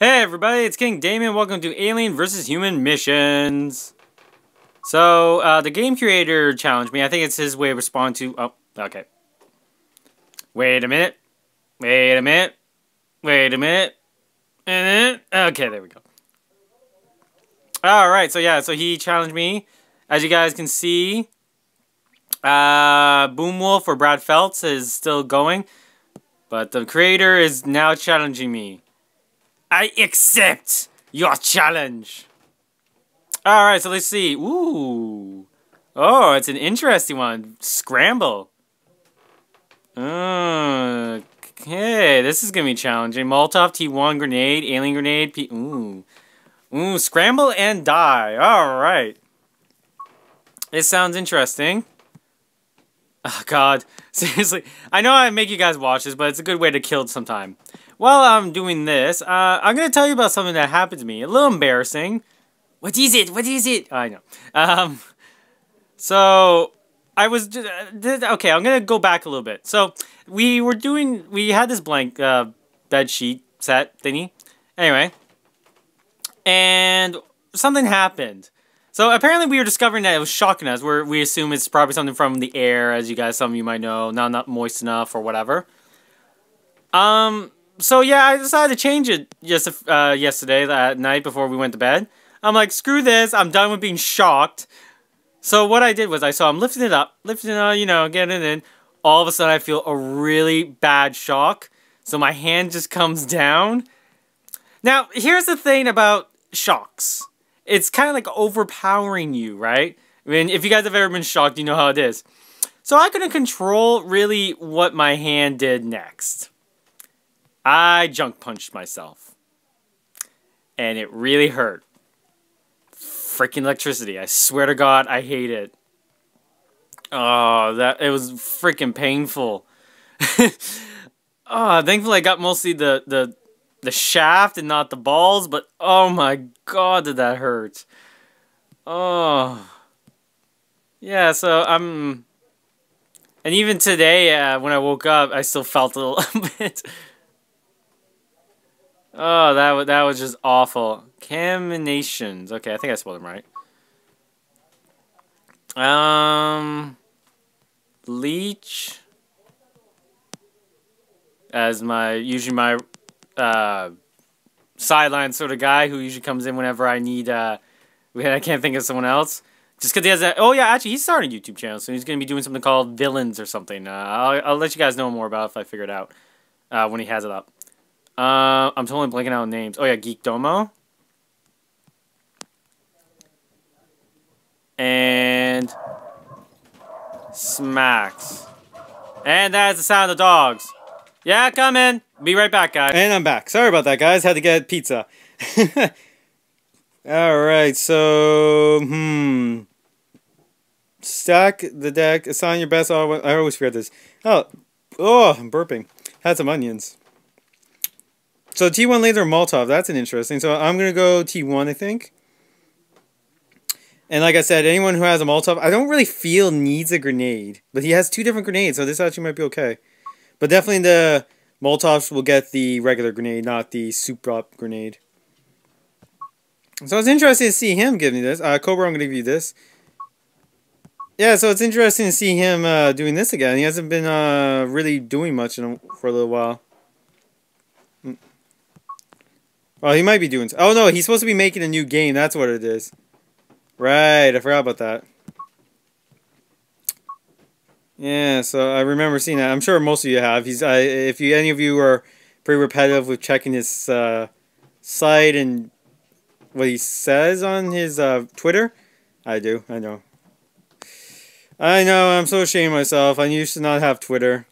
Hey everybody, it's King Damon. Welcome to Alien vs. Human Missions. So, uh, the game creator challenged me. I think it's his way of responding to... Oh, okay. Wait a minute. Wait a minute. Wait a minute. And then... Okay, there we go. Alright, so yeah, so he challenged me. As you guys can see, uh, Boomwolf or Brad Feltz is still going. But the creator is now challenging me. I accept your challenge. Alright, so let's see. Ooh. Oh, it's an interesting one. Scramble. Okay, this is gonna be challenging. Molotov, T1 grenade, alien grenade, P ooh. Ooh, scramble and die. Alright. It sounds interesting. Oh god. Seriously. I know I make you guys watch this, but it's a good way to kill some time. While I'm doing this, uh, I'm going to tell you about something that happened to me. A little embarrassing. What is it? What is it? I know. Um, so, I was... Uh, okay, I'm to go back a little bit. So, we were doing... We had this blank uh, bed sheet set thingy. Anyway. And something happened. So apparently we were discovering that it was shocking us. Where we assume it's probably something from the air, as you guys, some of you might know, not not moist enough or whatever. Um, so yeah, I decided to change it just uh, yesterday, that night before we went to bed. I'm like, screw this, I'm done with being shocked. So what I did was I saw him lifting it up, lifting it up, you know, getting it in. All of a sudden I feel a really bad shock. So my hand just comes down. Now, here's the thing about shocks. It's kind of like overpowering you, right? I mean, if you guys have ever been shocked, you know how it is. So I couldn't control really what my hand did next. I junk punched myself. And it really hurt. Freaking electricity. I swear to God, I hate it. Oh, that it was freaking painful. oh, thankfully I got mostly the, the the shaft and not the balls, but oh my god did that hurt. Oh. Yeah, so I'm and even today uh, when I woke up, I still felt a little bit Oh, that was that was just awful. Caminations. Okay, I think I spelled them right. Um, leech as my usually my uh, sideline sort of guy who usually comes in whenever I need. Uh, I can't think of someone else. Just because he has that. Oh yeah, actually he's starting a YouTube channel, so he's gonna be doing something called Villains or something. Uh, I'll I'll let you guys know more about if I figure it out uh, when he has it up. Uh, I'm totally blanking out names. Oh yeah, Geek Domo. And Smacks. And that's the sound of dogs. Yeah, come in. Be right back, guys. And I'm back. Sorry about that, guys. Had to get pizza. Alright, so, hmm. Stack the deck. Assign your best. Oh, I always forget this. Oh, oh, I'm burping. Had some onions. So T1 laser Molotov, that's an interesting. So I'm going to go T1, I think. And like I said, anyone who has a Molotov, I don't really feel needs a grenade. But he has two different grenades, so this actually might be okay. But definitely the Molotovs will get the regular grenade, not the super up grenade. So it's interesting to see him give me this. Uh, Cobra, I'm going to give you this. Yeah, so it's interesting to see him uh, doing this again. He hasn't been uh, really doing much a, for a little while. Oh, he might be doing... Oh, no, he's supposed to be making a new game. That's what it is. Right, I forgot about that. Yeah, so I remember seeing that. I'm sure most of you have. He's I, If you any of you are pretty repetitive with checking his uh, site and what he says on his uh, Twitter, I do. I know. I know, I'm so ashamed of myself. I used to not have Twitter.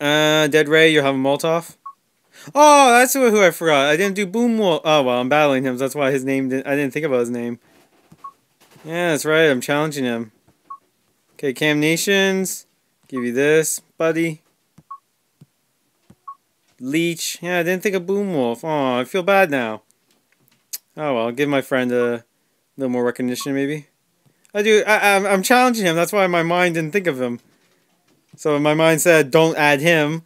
Uh, Dead Ray, you have a Molotov? Oh, that's who I forgot. I didn't do Boom Wolf. Oh, well, I'm battling him. So that's why his name didn't, I didn't think about his name. Yeah, that's right. I'm challenging him. Okay, Cam Nations. Give you this, buddy. Leech. Yeah, I didn't think of Boom Wolf. Oh, I feel bad now. Oh, well, I'll give my friend a little more recognition, maybe. I do. I, I'm, I'm challenging him. That's why my mind didn't think of him. So my mind said, don't add him.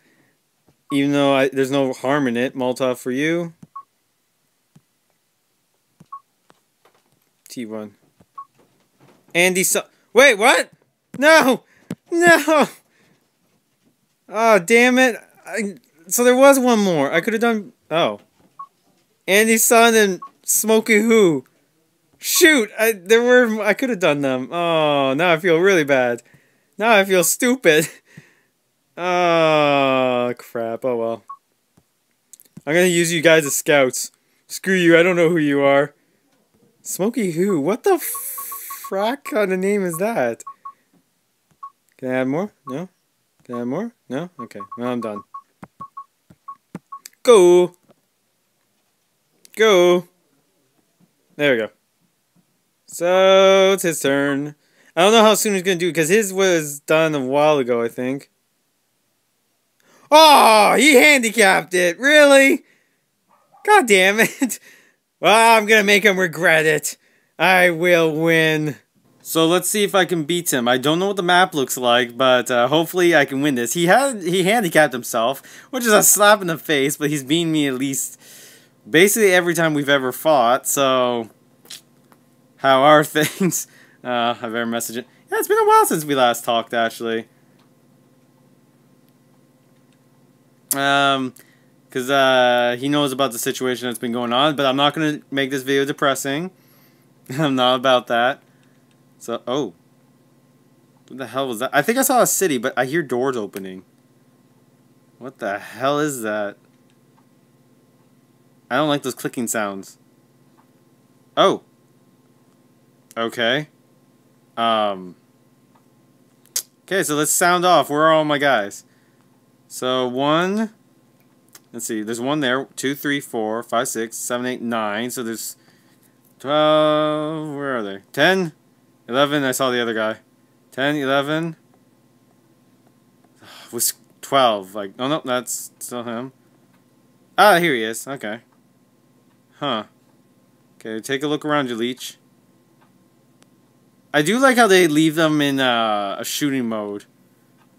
Even though I, there's no harm in it. Molotov for you. T1. Andy so Wait, what? No! No! Oh, damn it. I, so there was one more. I could have done... Oh. Andy Son and Smokey Who. Shoot! I there were I could have done them. Oh, now I feel really bad. Now I feel stupid. Oh, crap. Oh, well. I'm gonna use you guys as scouts. Screw you, I don't know who you are. Smokey who? What the frack kind of name is that? Can I add more? No? Can I add more? No? Okay, well, I'm done. Go! Go! There we go. So, it's his turn. I don't know how soon he's gonna do it, because his was done a while ago, I think. Oh, he handicapped it. Really? God damn it. Well, I'm gonna make him regret it. I will win. So let's see if I can beat him. I don't know what the map looks like, but uh, hopefully I can win this. He had he handicapped himself, which is a slap in the face, but he's beaten me at least basically every time we've ever fought. So how are things? Uh, I better message it. Yeah, it's been a while since we last talked, actually. Um, because uh, he knows about the situation that's been going on. But I'm not gonna make this video depressing. I'm not about that. So, oh, what the hell was that? I think I saw a city, but I hear doors opening. What the hell is that? I don't like those clicking sounds. Oh. Okay. Um. Okay, so let's sound off. Where are all my guys? So one, let's see, there's one there, two, three, four, five, six, seven, eight, nine. So there's 12, where are they? 10, 11, I saw the other guy. 10, 11, was 12. Like, oh no, that's still him. Ah, here he is. Okay. Huh. Okay, take a look around you, Leech. I do like how they leave them in uh, a shooting mode.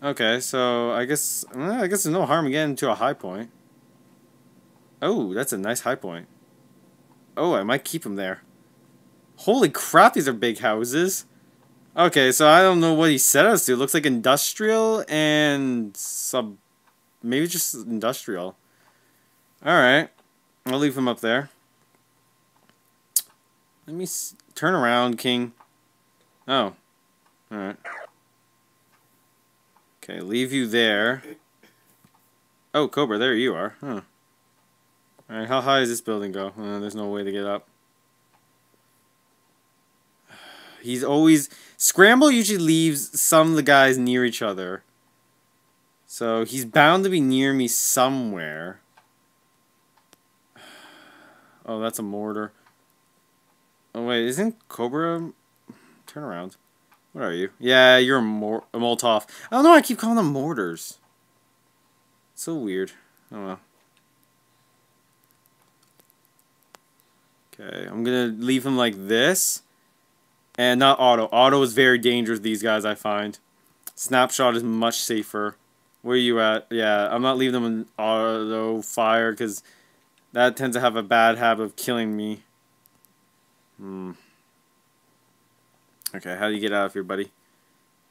Okay, so I guess well, I guess there's no harm in getting to a high point. Oh, that's a nice high point. Oh, I might keep him there. Holy crap, these are big houses. Okay, so I don't know what he set us to. It looks like industrial and sub... Maybe just industrial. Alright. I'll leave him up there. Let me turn around, King. Oh. Alright. Okay, leave you there. Oh, Cobra, there you are. Huh. Alright, how high does this building go? Uh, there's no way to get up. He's always... Scramble usually leaves some of the guys near each other. So he's bound to be near me somewhere. Oh, that's a mortar. Oh, wait, isn't Cobra... Turn around. What are you? Yeah, you're a, mor a Molotov. I don't know I keep calling them mortars. so weird. Oh well. Okay, I'm gonna leave him like this. And not auto. Auto is very dangerous, these guys, I find. Snapshot is much safer. Where are you at? Yeah, I'm not leaving them in auto fire, because that tends to have a bad habit of killing me. Hmm. Okay, how do you get out of here, buddy?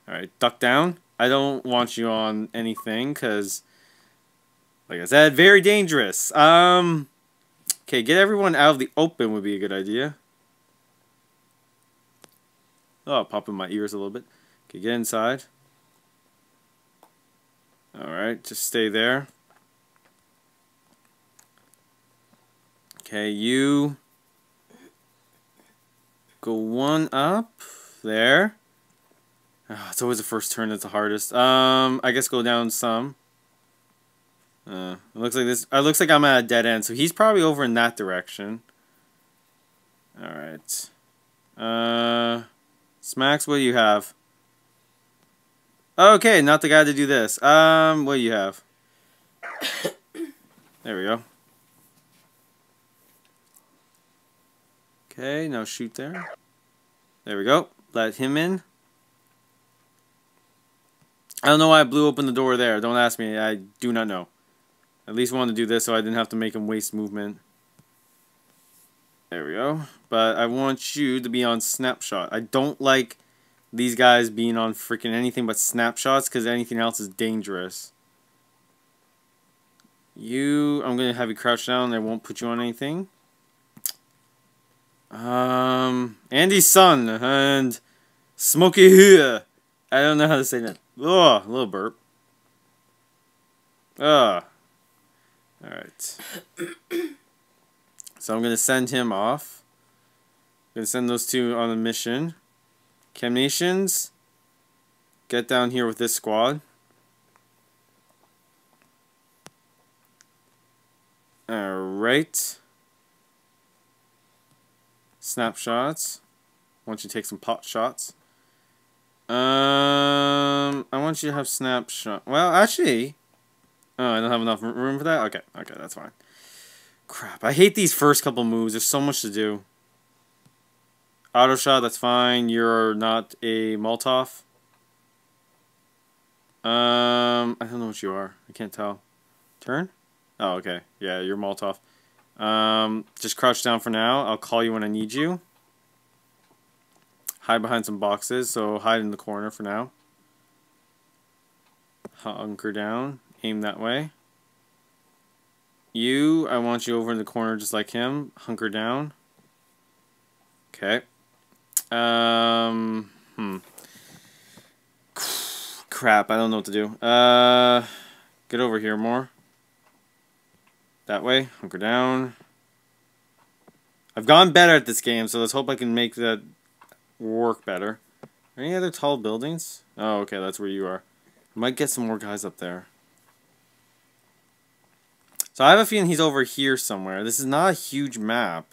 Alright, duck down. I don't want you on anything, because, like I said, very dangerous. Um, okay, get everyone out of the open would be a good idea. Oh, pop in my ears a little bit. Okay, get inside. Alright, just stay there. Okay, you go one up. There. Oh, it's always the first turn that's the hardest. Um, I guess go down some. Uh, it looks like this. It looks like I'm at a dead end, so he's probably over in that direction. All right. Uh, Smacks, what do you have? Okay, not the guy to do this. Um, what do you have? There we go. Okay, now shoot there. There we go let him in. I don't know why I blew open the door there. Don't ask me. I do not know. At least wanted to do this so I didn't have to make him waste movement. There we go. But I want you to be on snapshot. I don't like these guys being on freaking anything but snapshots because anything else is dangerous. You, I'm going to have you crouch down. I won't put you on anything. Um, Andy's son and Smokey here. I don't know how to say that. Oh, a little burp. Ah. Alright. so I'm going to send him off. I'm going to send those two on a mission. Chem Nations, get down here with this squad. Alright. Snapshots. I want you to take some pot shots. Um, I want you to have snapshot. Well, actually, oh, I don't have enough room for that. Okay, okay, that's fine. Crap, I hate these first couple moves. There's so much to do. Auto shot, that's fine. You're not a Molotov. Um, I don't know what you are. I can't tell. Turn? Oh, okay. Yeah, you're Molotov. Um, just crouch down for now. I'll call you when I need you. Hide behind some boxes, so hide in the corner for now. Hunker down. Aim that way. You, I want you over in the corner just like him. Hunker down. Okay. Um, hmm. Crap, I don't know what to do. Uh, get over here more. That way, hunker down. I've gone better at this game, so let's hope I can make that work better. Any other tall buildings? Oh, okay, that's where you are. Might get some more guys up there. So I have a feeling he's over here somewhere. This is not a huge map.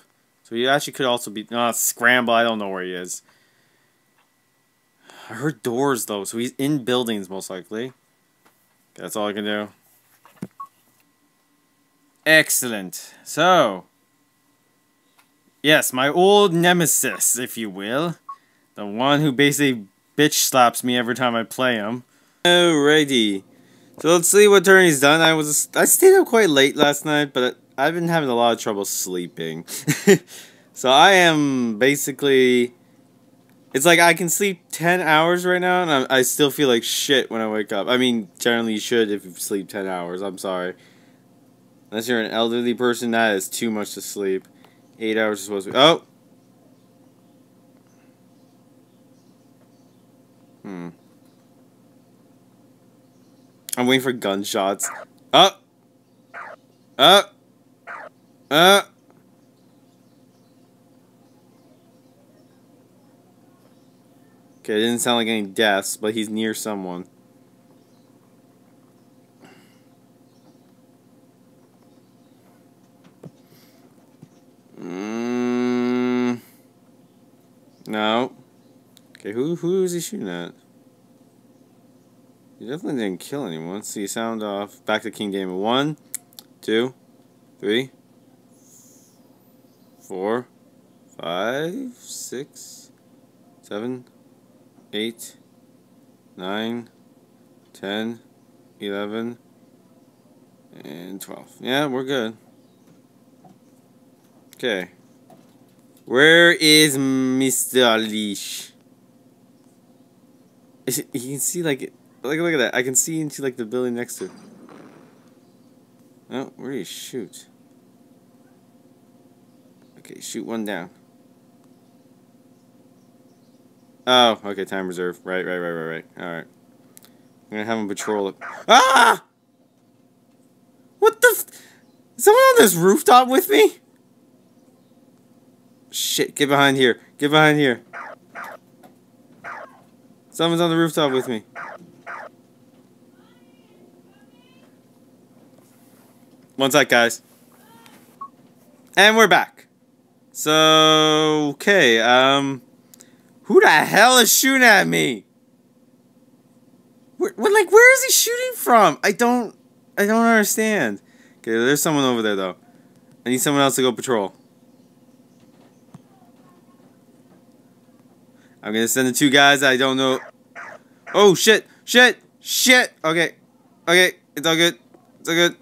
So he actually could also be... No, scramble. I don't know where he is. I heard doors, though. So he's in buildings, most likely. That's all I can do. Excellent. So... Yes, my old nemesis, if you will. The one who basically bitch slaps me every time I play him. Alrighty. So let's see what turn he's done. I was I stayed up quite late last night, but I've been having a lot of trouble sleeping. so I am basically... It's like I can sleep 10 hours right now, and I, I still feel like shit when I wake up. I mean, generally you should if you sleep 10 hours. I'm sorry. Unless you're an elderly person, that is too much to sleep. 8 hours is supposed to be... Oh! Hmm. I'm waiting for gunshots. Up! Up! Uh. Okay, it didn't sound like any deaths, but he's near someone. Mm, no. Okay, who who is he shooting at? He definitely didn't kill anyone. See, sound off. Back to King Game. One, two, three four, five, six, seven, eight, nine, ten, eleven, and 12. Yeah, we're good. Okay. Where is Mr. Leash? Is it, you can see like look look at that. I can see into like the building next to it. Oh, where do you shoot? Okay, shoot one down. Oh, okay, time reserve. Right, right, right, right, right. Alright. I'm gonna have him patrol it. Ah! What the Is someone on this rooftop with me? Shit, get behind here. Get behind here. Someone's on the rooftop with me. One sec, guys. And we're back. So, okay, um, who the hell is shooting at me? Where, what, like, where is he shooting from? I don't, I don't understand. Okay, there's someone over there, though. I need someone else to go patrol. I'm gonna send the two guys I don't know. Oh, shit, shit, shit. Okay, okay, it's all good. It's all good.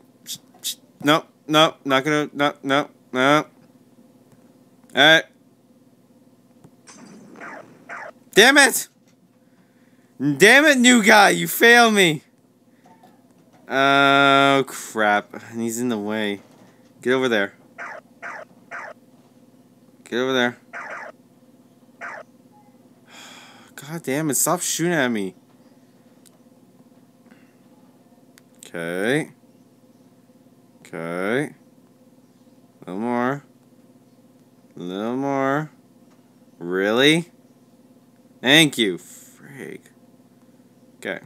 no, no, not gonna, no, no, no. Alright. Damn it! Damn it, new guy, you fail me! Oh, crap. He's in the way. Get over there. Get over there. God damn it, stop shooting at me. Okay. Okay. A little more. A little more. Really? Thank you. Frig. Okay.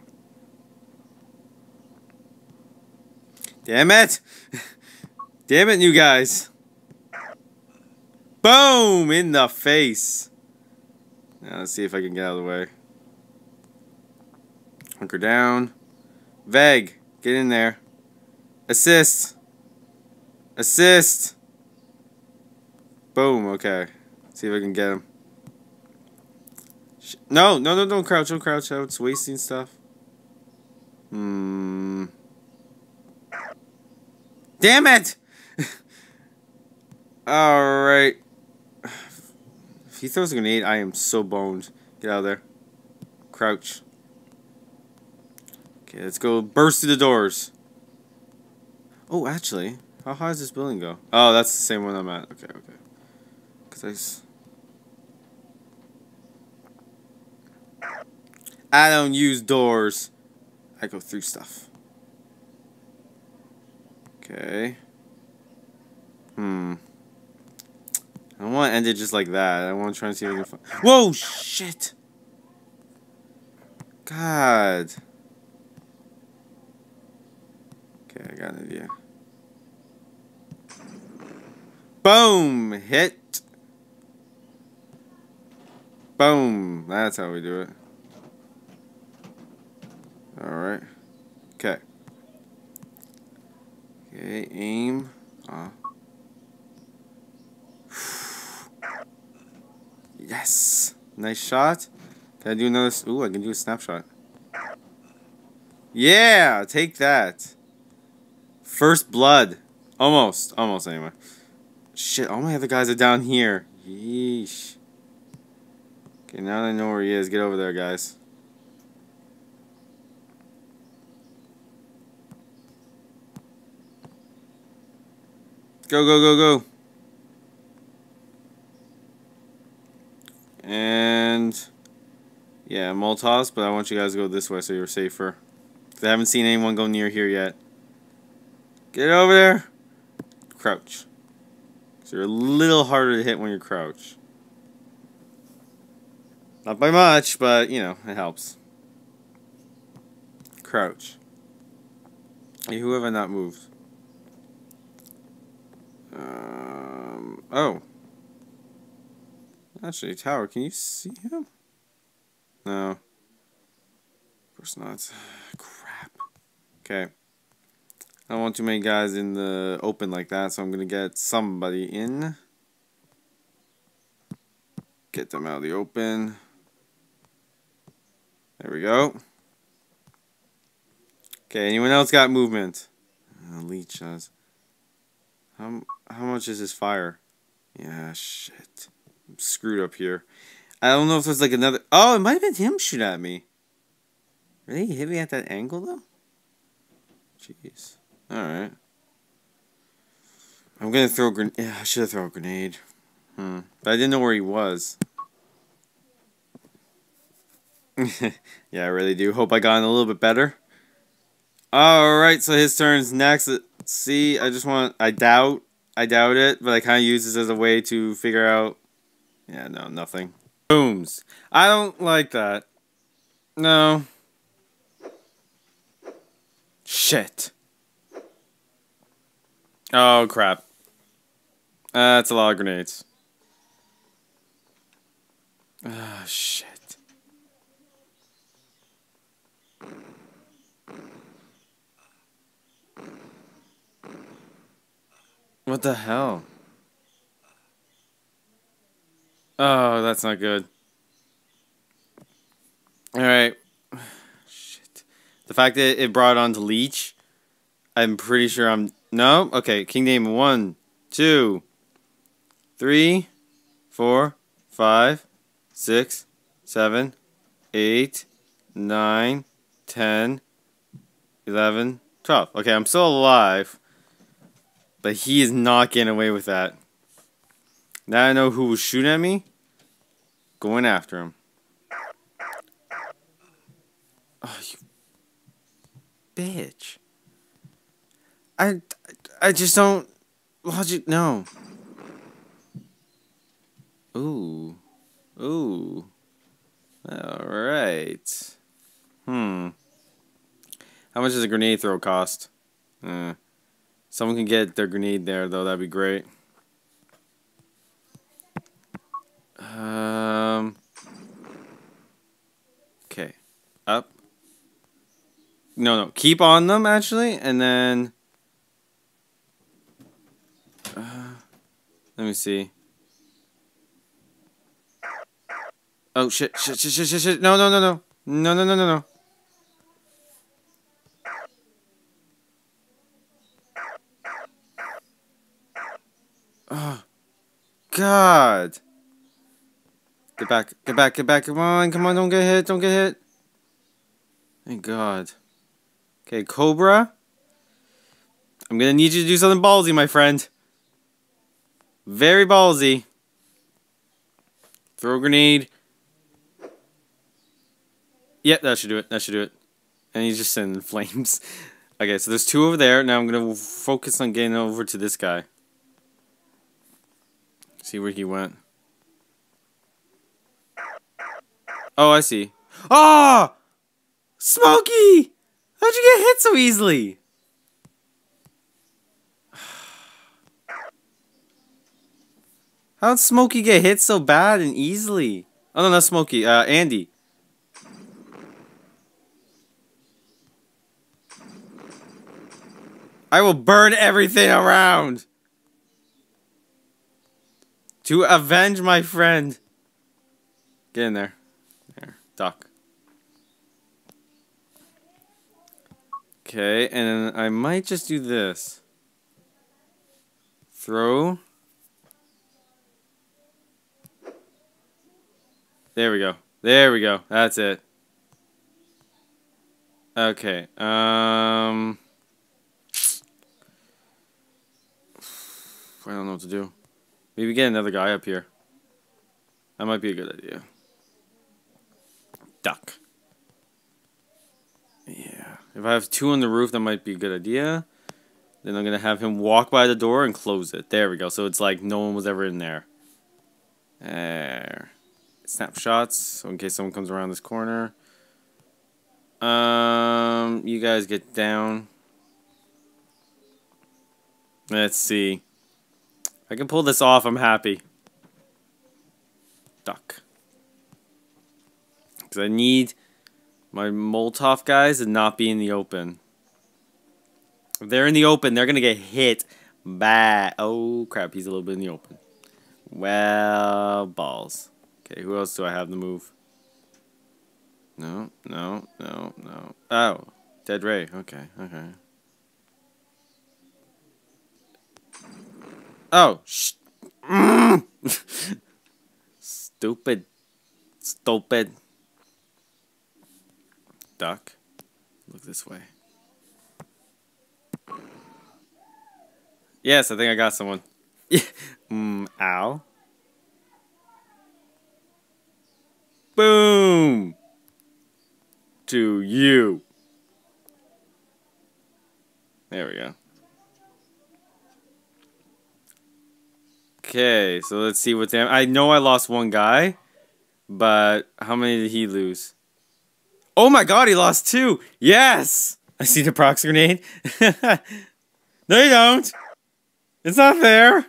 Damn it! Damn it, you guys! Boom! In the face! Now let's see if I can get out of the way. Hunker down. Veg, get in there. Assist! Assist! Boom, okay. Let's see if I can get him. No, no, no, don't crouch, don't crouch out. It's wasting stuff. Hmm. Damn it! Alright. He throws a grenade, I am so boned. Get out of there. Crouch. Okay, let's go burst through the doors. Oh, actually, how high does this building go? Oh, that's the same one I'm at. Okay, okay. Cause I... I don't use doors. I go through stuff. Okay. Hmm. I want to end it just like that. I want to try and see if I can find... Whoa! Shit! God. Okay, I got an idea. Boom! Hit! Boom! That's how we do it. Alright. Okay. Okay, aim. Uh. Yes! Nice shot. Can I do another? Ooh, I can do a snapshot. Yeah! Take that. First blood. Almost. Almost, anyway. Shit, all my other guys are down here. Yeesh. Okay, now that I know where he is, get over there, guys. Go, go, go, go. And yeah, Molotovs, but I want you guys to go this way so you're safer. I haven't seen anyone go near here yet. Get over there. Crouch. So you're a little harder to hit when you crouch. Not by much, but, you know, it helps. Crouch. Hey, who have I not moved? Um, oh. Actually, Tower, can you see him? No. Of course not. Crap. Okay. I don't want too many guys in the open like that, so I'm going to get somebody in. Get them out of the open. There we go. Okay, anyone else got movement? Uh, Leech has. How, how much is his fire? Yeah, shit. Screwed up here. I don't know if there's like another... Oh, it might have been him shoot at me. Really? Hit me at that angle, though? Jeez. Alright. I'm gonna throw a grenade. Yeah, I should have thrown a grenade. Hmm. But I didn't know where he was. yeah, I really do. Hope I got in a little bit better. Alright, so his turn's next. See, I just want... I doubt. I doubt it, but I kind of use this as a way to figure out... Yeah, no, nothing. Booms. I don't like that. No. Shit. Oh, crap. Uh, that's a lot of grenades. Ah, oh, shit. What the hell? Oh, that's not good. Alright. Shit. The fact that it brought on to Leech, I'm pretty sure I'm No? Okay, King Damon. One, two, three, four, five, six, seven, eight, nine, ten, eleven, twelve. Okay, I'm still alive. But he is not getting away with that. Now I know who was shooting at me. Going after him. Oh, you bitch. I, I just don't logic. No. Ooh, ooh. All right. Hmm. How much does a grenade throw cost? Uh, someone can get their grenade there though. That'd be great. Um. Okay. Up. No, no. Keep on them, actually, and then... Uh, let me see. Oh, shit, shit, shit, shit, shit, shit. No, no, no, no. No, no, no, no, no. Oh, God. Get back, get back, get back. Come on, come on, don't get hit, don't get hit. Thank God. Okay, Cobra. I'm gonna need you to do something ballsy, my friend. Very ballsy. Throw a grenade. Yep, that should do it. That should do it. And he's just sending flames. okay, so there's two over there. Now I'm gonna focus on getting over to this guy. See where he went. Oh, I see. Oh! Smokey! How'd you get hit so easily? How'd Smokey get hit so bad and easily? Oh, no, not Smokey. Uh, Andy. I will burn everything around. To avenge my friend. Get in there. Duck. Okay, and I might just do this. Throw. There we go. There we go. That's it. Okay. Um. I don't know what to do. Maybe get another guy up here. That might be a good idea. Duck. Yeah. If I have two on the roof, that might be a good idea. Then I'm going to have him walk by the door and close it. There we go. So it's like no one was ever in there. There. Snapshots. So in case someone comes around this corner. Um, you guys get down. Let's see. I can pull this off, I'm happy. Duck. Because I need my Molotov guys to not be in the open. If they're in the open, they're going to get hit bad. Oh, crap. He's a little bit in the open. Well, balls. Okay, who else do I have to move? No, no, no, no. Oh, Dead Ray. Okay, okay. Oh, sh. Stupid. Stupid. Duck. Look this way. Yes, I think I got someone. mm, ow. Boom! To you. There we go. Okay, so let's see what damn. I know I lost one guy, but how many did he lose? Oh my god, he lost two! Yes! I see the prox grenade. no, you don't! It's not fair!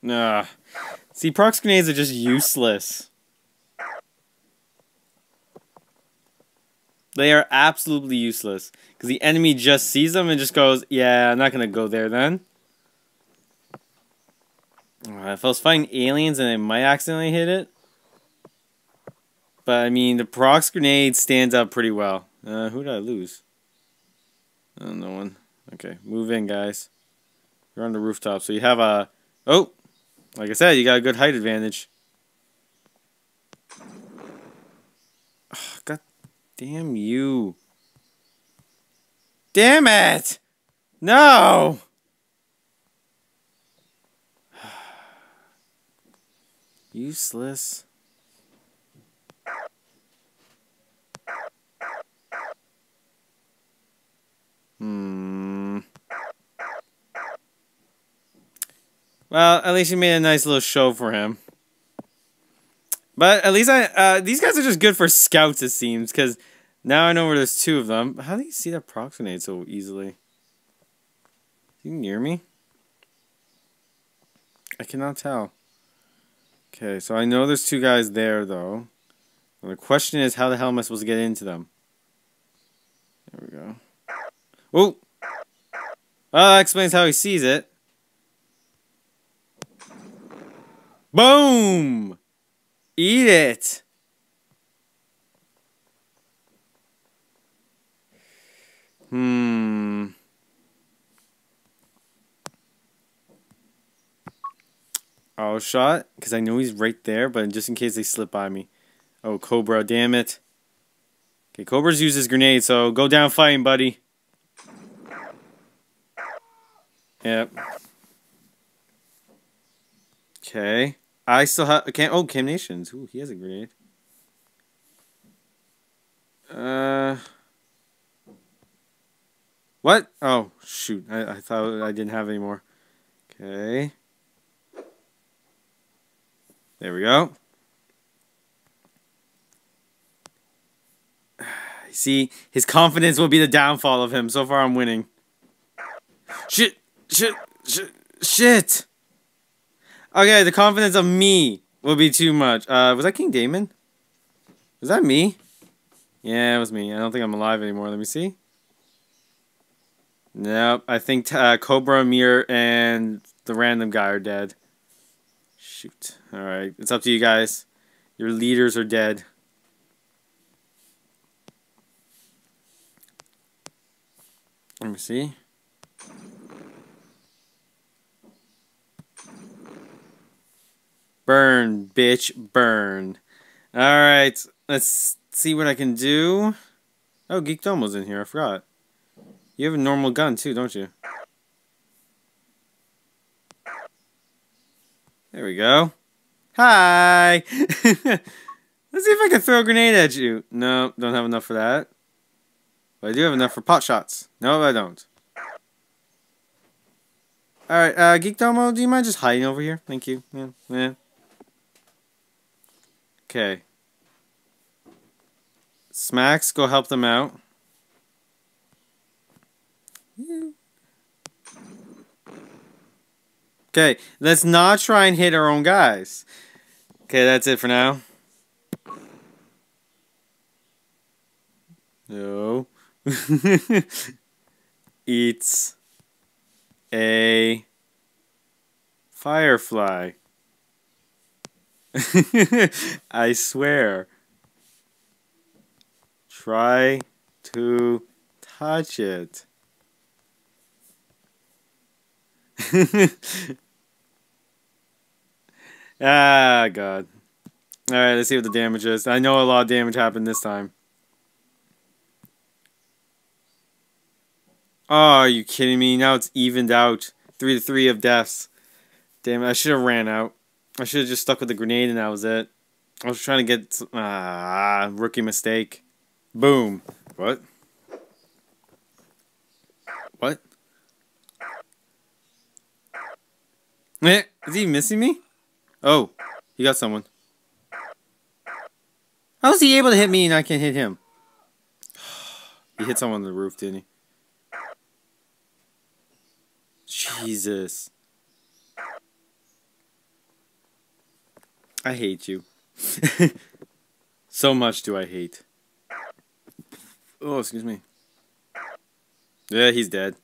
Nah. See, prox grenades are just useless. They are absolutely useless. Because the enemy just sees them and just goes, yeah, I'm not going to go there then. Uh, if I was fighting aliens and I might accidentally hit it. But I mean, the prox grenade stands up pretty well. Uh, who did I lose? Oh, no one. Okay, move in, guys. You're on the rooftop, so you have a. Oh, like I said, you got a good height advantage. Oh, God damn you! Damn it! No! Useless. Hmm. Well, at least you made a nice little show for him. But at least I, uh, these guys are just good for scouts, it seems, because now I know where there's two of them. How do you see that prox grenade so easily? you near me? I cannot tell. Okay, so I know there's two guys there, though. And the question is, how the hell am I supposed to get into them? There we go. Oh! That explains how he sees it. Boom! Eat it! Hmm. I'll shot, because I know he's right there, but just in case they slip by me. Oh, Cobra, damn it. Okay, Cobra's used his grenade, so go down fighting, buddy. Yep. Okay. I still have... Can't, oh, Cam Nations. Ooh, he has a grenade. Uh... What? Oh, shoot. I, I thought I didn't have any more. Okay. There we go. See, his confidence will be the downfall of him. So far, I'm winning. Shit, shit, shit, shit. Okay, the confidence of me will be too much. Uh, was that King Damon? Was that me? Yeah, it was me. I don't think I'm alive anymore. Let me see. Nope. I think uh, Cobra, Mir, and the random guy are dead. Shoot. Alright, it's up to you guys. Your leaders are dead. Let me see. Burn, bitch, burn. Alright, let's see what I can do. Oh, Geekdomo's in here, I forgot. You have a normal gun too, don't you? There we go. Hi! Let's see if I can throw a grenade at you. No, don't have enough for that. But I do have enough for pot shots. No, I don't. Alright, uh, Geek Domo, do you mind just hiding over here? Thank you. Yeah, yeah. Okay. Smacks, go help them out. Okay, let's not try and hit our own guys. Okay, that's it for now. No. Eats a firefly. I swear. Try to touch it. ah, God. Alright, let's see what the damage is. I know a lot of damage happened this time. Oh, are you kidding me? Now it's evened out. 3 to 3 of deaths. Damn it, I should have ran out. I should have just stuck with the grenade and that was it. I was trying to get... Ah, rookie mistake. Boom. What? What? Eh, is he missing me? Oh, he got someone. How is he able to hit me and I can't hit him? he hit someone on the roof, didn't he? Jesus. I hate you. so much do I hate. Oh, excuse me. Yeah, he's dead.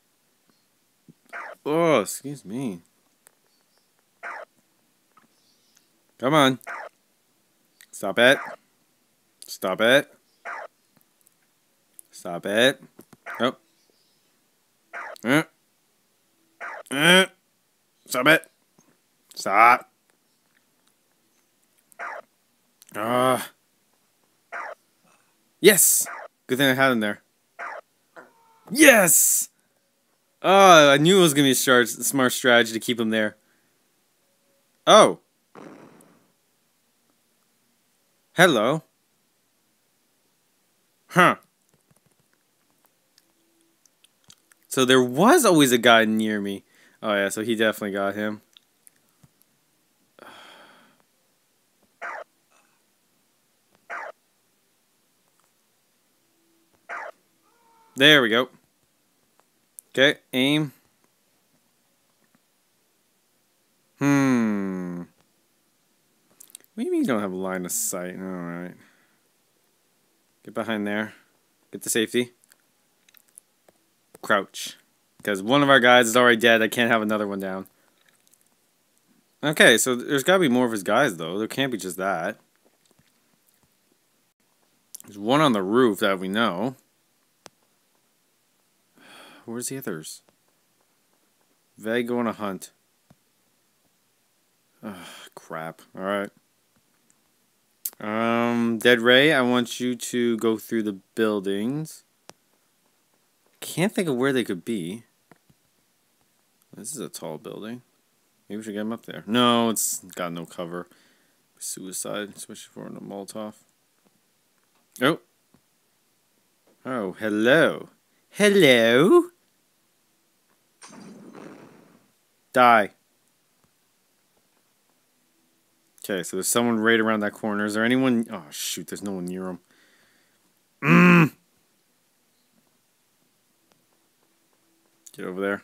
Oh, excuse me. Come on. Stop it. Stop it. Stop it. Oh. Uh. Uh. Stop it. Stop. Ah. Uh. Yes! Good thing I had him there. Yes! Oh, I knew it was going to be a smart strategy to keep him there. Oh. Hello. Huh. So there was always a guy near me. Oh yeah, so he definitely got him. There we go. Okay, aim. Hmm. What do you mean you don't have a line of sight? Alright. Get behind there. Get the safety. Crouch. Because one of our guys is already dead. I can't have another one down. Okay, so there's got to be more of his guys, though. There can't be just that. There's one on the roof that we know. Where's the others? Veg going to hunt. Ugh, crap. Alright. Um, Dead Ray, I want you to go through the buildings. Can't think of where they could be. This is a tall building. Maybe we should get him up there. No, it's got no cover. Suicide, especially for a Molotov. Oh. Oh, hello. Hello? Die. Okay, so there's someone right around that corner. Is there anyone? Oh, shoot, there's no one near him. Mm. Get over there.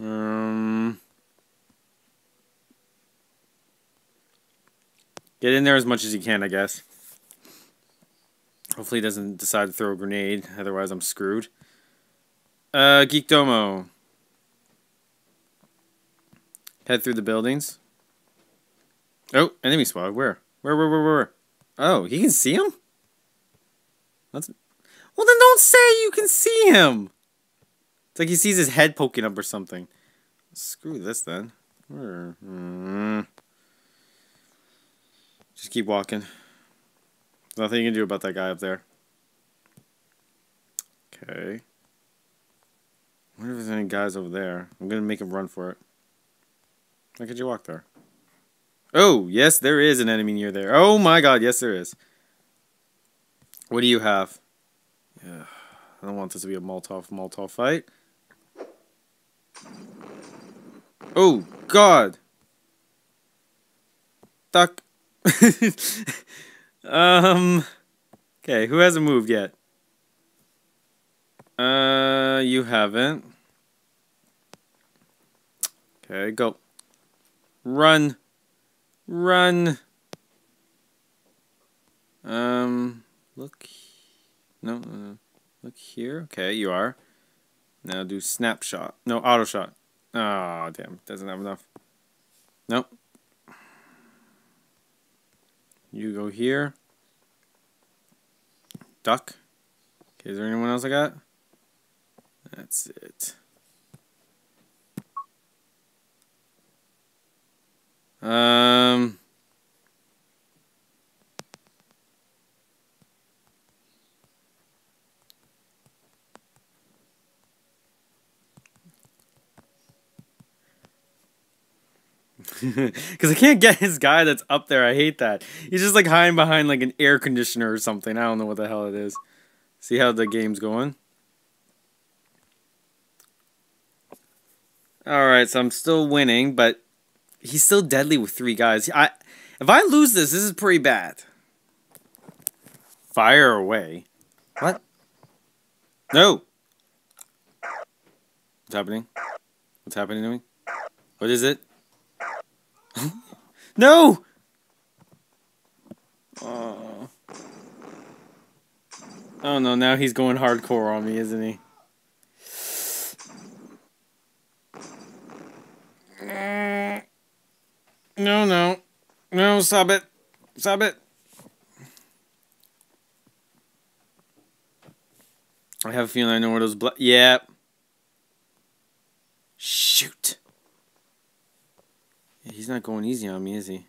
Um, get in there as much as you can, I guess. Hopefully he doesn't decide to throw a grenade, otherwise I'm screwed. Uh, Geek Domo. Head through the buildings. Oh, enemy squad. Where? Where, where, where, where? Oh, he can see him? That's... Well, then don't say you can see him! It's like he sees his head poking up or something. Screw this, then. Where? Mm. Just keep walking. Nothing you can do about that guy up there. Okay. I wonder if there's any guys over there. I'm gonna make him run for it. Why could you walk there? Oh, yes, there is an enemy near there. Oh my god, yes there is. What do you have? Yeah, I don't want this to be a Molotov Molotov fight. Oh, God. Duck. um, okay, who hasn't moved yet? Uh, you haven't. Okay, go. Run. Run. Um, look. No, uh, look here. Okay, you are. Now do snapshot. No, auto shot. Oh, damn. Doesn't have enough. Nope. You go here. Duck. Okay, is there anyone else I got? That's it. Um... Because I can't get his guy that's up there. I hate that. He's just like hiding behind like an air conditioner or something. I don't know what the hell it is. See how the game's going? Alright, so I'm still winning, but he's still deadly with three guys. I, If I lose this, this is pretty bad. Fire away. What? No! What's happening? What's happening to me? What is it? no! Oh. oh no, now he's going hardcore on me, isn't he? No, no. No, stop it. Stop it. I have a feeling I know where those blood. Yeah. Shoot. He's not going easy on me, is he?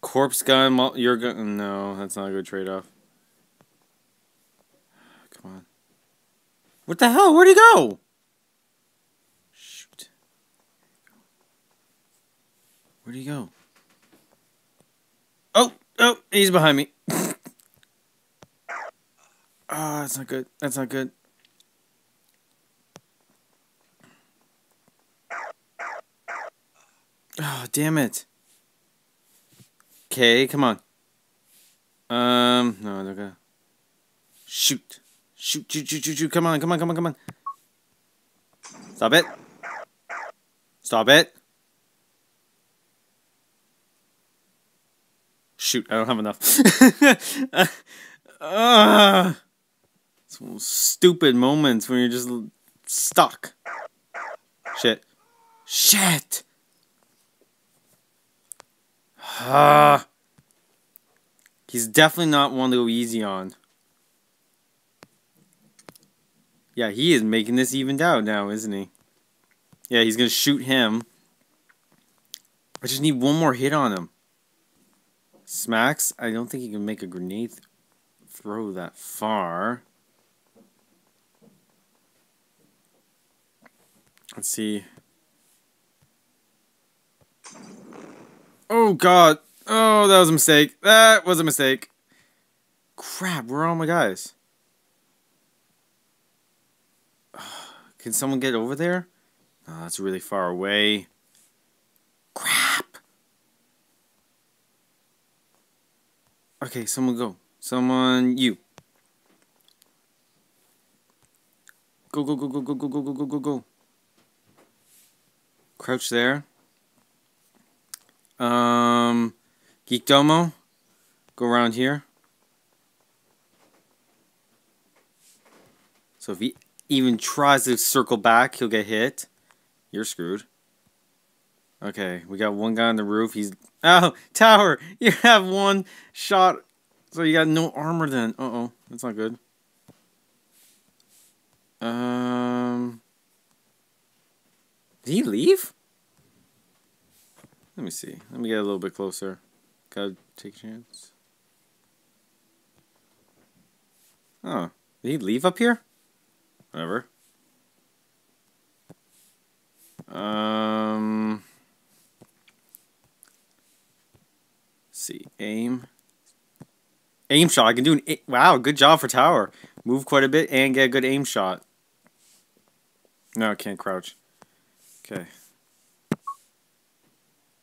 Corpse gun, your gun. No, that's not a good trade off. Come on. What the hell? Where'd he go? Shoot. Where'd he go? Oh, oh, he's behind me. Ah, oh, that's not good. That's not good. Oh, damn it. Okay, come on. Um, no, they're gonna... Shoot. Shoot, shoot, shoot, shoot, shoot. Come on, come on, come on, come on. Stop it. Stop it. Shoot, I don't have enough. uh, stupid moments when you're just stuck. Shit. Shit! Ah. He's definitely not one to go easy on. Yeah, he is making this evened out now, isn't he? Yeah, he's to shoot him. I just need one more hit on him. Smacks, I don't think he can make a grenade th throw that far. Let's see. Oh, God. Oh, that was a mistake. That was a mistake. Crap, where are all my guys? Can someone get over there? No, that's really far away. Crap. Okay, someone go. Someone, you. Go, go, go, go, go, go, go, go, go, go, go. Crouch there. Um, Geek Domo. Go around here. So if he even tries to circle back, he'll get hit. You're screwed. Okay, we got one guy on the roof. He's... Oh, tower! You have one shot. So you got no armor then. Uh-oh. That's not good. Um... Did he leave? Let me see. Let me get a little bit closer. Gotta take a chance. Oh. Did he leave up here? Whatever. Um. See. Aim. Aim shot. I can do an. Wow, good job for tower. Move quite a bit and get a good aim shot. No, I can't crouch. Okay.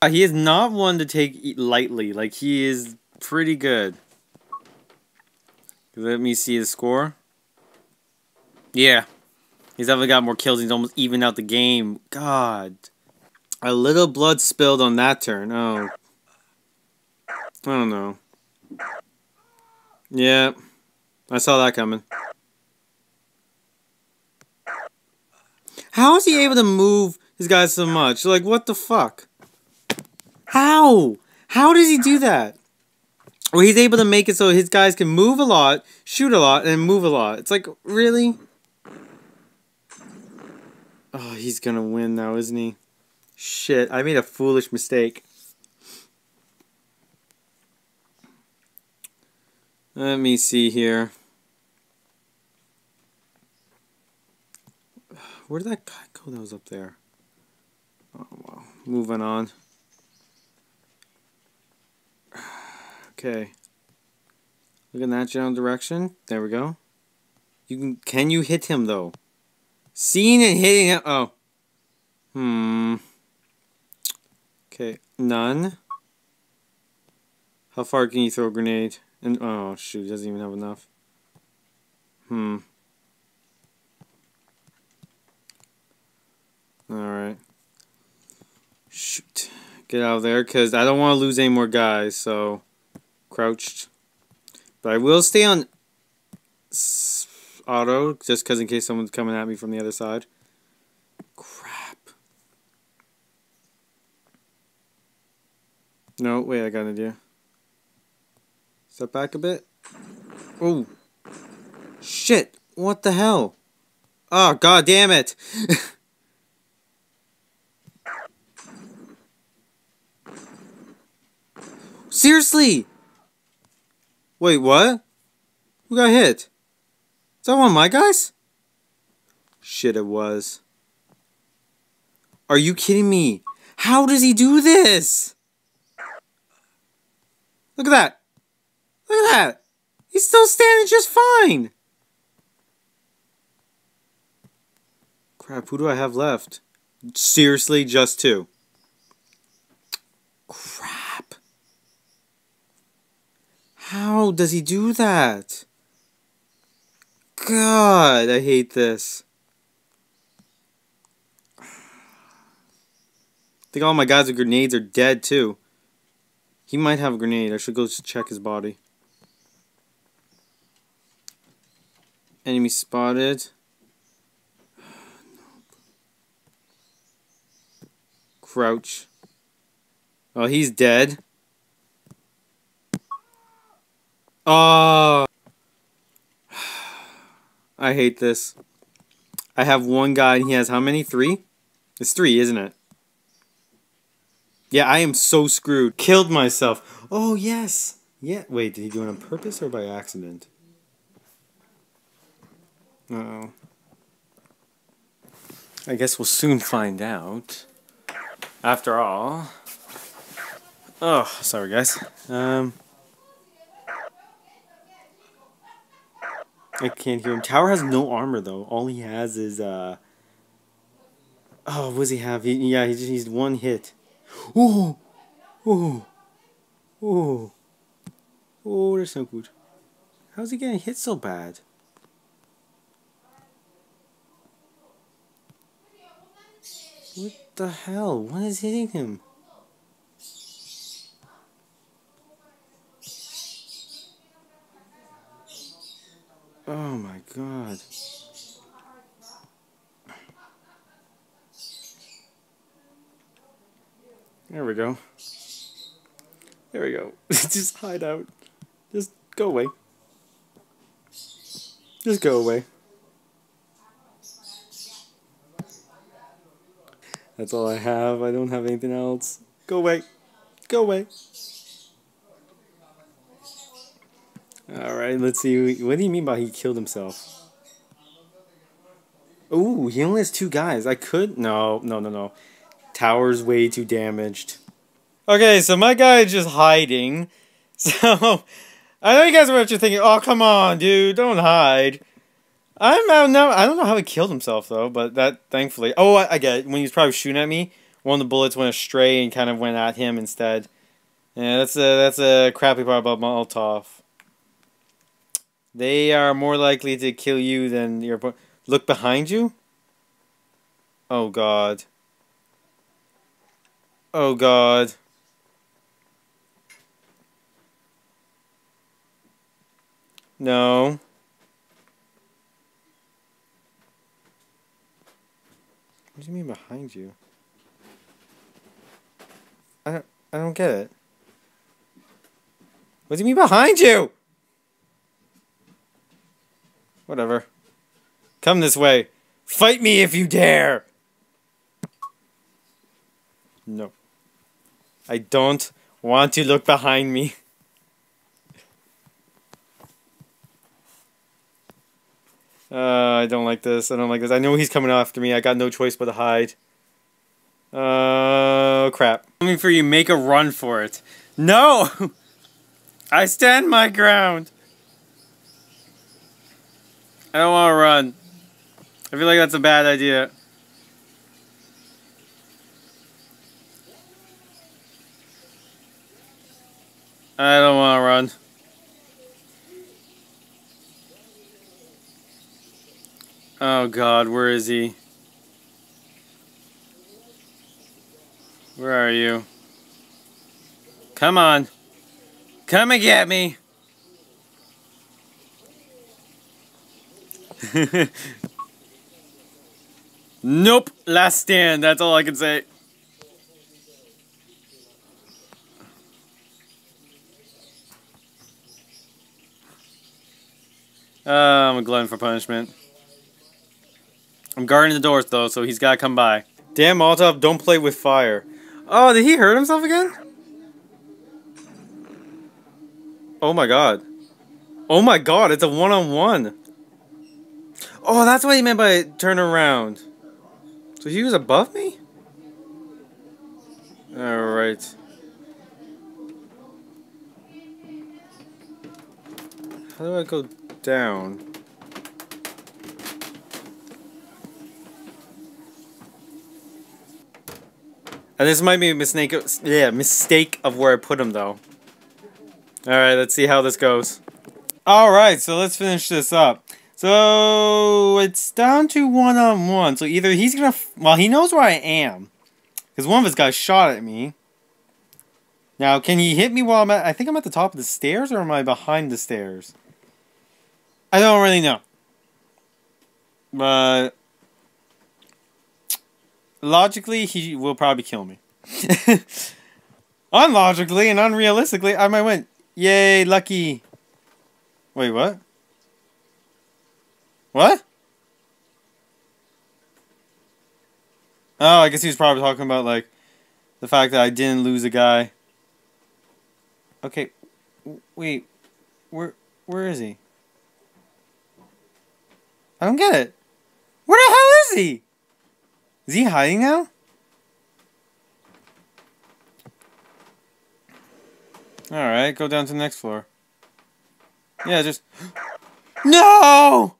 Uh, he is not one to take lightly. Like, he is pretty good. Let me see the score. Yeah. He's definitely got more kills. He's almost even out the game. God. A little blood spilled on that turn. Oh. I don't know. Yeah. I saw that coming. How is he able to move his guys so much? Like, what the fuck? How? How does he do that? Or he's able to make it so his guys can move a lot, shoot a lot, and move a lot. It's like, really? Oh, he's gonna win now, isn't he? Shit, I made a foolish mistake. Let me see here. Where did that guy go that was up there? Oh, well. Moving on. Okay. Look in that general direction. There we go. You can can you hit him though? Seeing and hitting him. Oh. Hmm. Okay. None. How far can you throw a grenade? And oh shoot, doesn't even have enough. Hmm. Alright. Shoot. Get out of there, because I don't want to lose any more guys, so... Crouched. But I will stay on auto, just because in case someone's coming at me from the other side. Crap. No, wait, I got an idea. Step back a bit. Oh. Shit! What the hell? Ah, oh, god damn it! Seriously! Wait, what? Who got hit? Is that one of my guys? Shit, it was. Are you kidding me? How does he do this? Look at that. Look at that. He's still standing just fine. Crap, who do I have left? Seriously, just two. Crap. How does he do that? God, I hate this. I think all my guys with grenades are dead too. He might have a grenade. I should go check his body. Enemy spotted. Crouch. Oh, he's dead. Oh. I hate this. I have one guy and he has how many? Three? It's three, isn't it? Yeah, I am so screwed. Killed myself. Oh, yes. Yeah. Wait, did he do it on purpose or by accident? Uh I guess we'll soon find out. After all. Oh, sorry guys. Um... I can't hear him. Tower has no armor though. All he has is uh. Oh, what does he have? He, yeah, he just he's one hit. Oh, oh, oh, oh. That's so good. How's he getting hit so bad? What the hell? What is hitting him? Oh my god. There we go. There we go. Just hide out. Just go away. Just go away. That's all I have. I don't have anything else. Go away. Go away. Alright, let's see. What do you mean by he killed himself? Ooh, he only has two guys. I could... No, no, no, no. Tower's way too damaged. Okay, so my guy is just hiding. So, I know you guys are actually thinking, oh, come on, dude, don't hide. I'm out. I don't know how he killed himself, though, but that, thankfully... Oh, I, I get it. When he was probably shooting at me, one of the bullets went astray and kind of went at him instead. Yeah, that's a, that's a crappy part about Molotov. They are more likely to kill you than your Look behind you? Oh god. Oh god. No. What do you mean behind you? I don't I don't get it. What do you mean behind you? Whatever. Come this way. Fight me if you dare! No. I don't want to look behind me. Uh, I don't like this. I don't like this. I know he's coming after me. I got no choice but to hide. Oh, uh, crap. Coming for you. Make a run for it. No! I stand my ground. I don't want to run. I feel like that's a bad idea. I don't want to run. Oh God, where is he? Where are you? Come on. Come and get me. nope. Last stand. That's all I can say. Uh, I'm a glutton for punishment. I'm guarding the doors though, so he's gotta come by. Damn, Molotov, don't play with fire. Oh, did he hurt himself again? Oh my god. Oh my god, it's a one-on-one. -on -one. Oh, that's what he meant by turn around. So he was above me? Alright. How do I go down? And this might be a mistake. Of, yeah, mistake of where I put him though. All right, let's see how this goes. All right, so let's finish this up. So it's down to one on one. So either he's gonna, well, he knows where I am, because one of his guys shot at me. Now, can he hit me while I'm at? I think I'm at the top of the stairs, or am I behind the stairs? I don't really know. But logically, he will probably kill me. Unlogically and unrealistically, I might win. Yay, lucky. Wait, what? What? Oh, I guess he was probably talking about, like, the fact that I didn't lose a guy. Okay, wait, where, where is he? I don't get it. Where the hell is he? Is he hiding now? Alright, go down to the next floor. Yeah, just... No!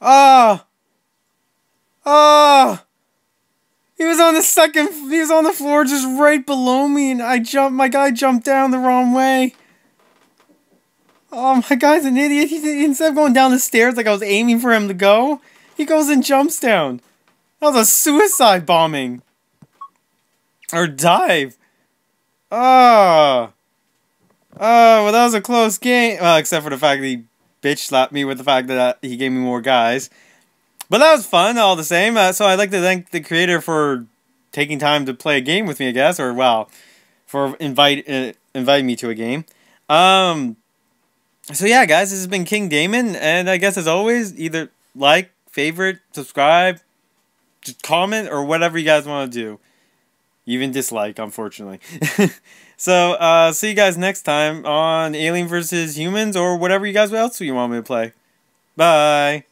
Ah! Ah! He was on the second... He was on the floor just right below me and I jumped... My guy jumped down the wrong way. Oh, my guy's an idiot. He, instead of going down the stairs like I was aiming for him to go, he goes and jumps down. That was a suicide bombing. Or dive. Ah. Oh. Oh, well, that was a close game. Well, except for the fact that he bitch slapped me with the fact that he gave me more guys. But that was fun all the same. Uh, so I'd like to thank the creator for taking time to play a game with me, I guess. Or, well, for invite uh, inviting me to a game. Um, so yeah, guys, this has been King Damon, and I guess as always, either like, favorite, subscribe, just comment, or whatever you guys want to do. Even dislike, unfortunately. so, uh, see you guys next time on Alien versus Humans, or whatever you guys else you want me to play. Bye.